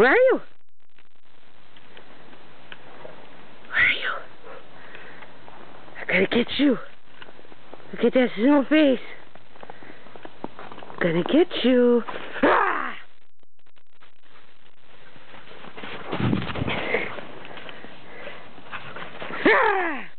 Where are you? Where are you? I gotta get you. Look at that snow face. Gonna get you. Ah! Ah!